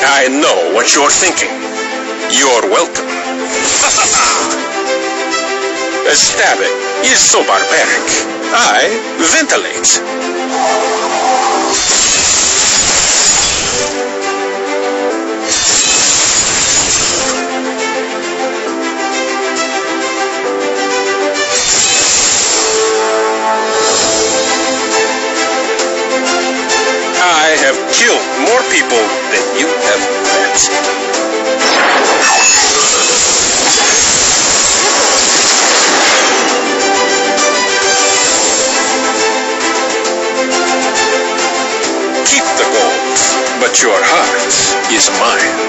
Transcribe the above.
I know what you're thinking. You're welcome. Stabbing is so barbaric. I ventilate. I have killed more people than you have met. Keep the gold, but your heart is mine.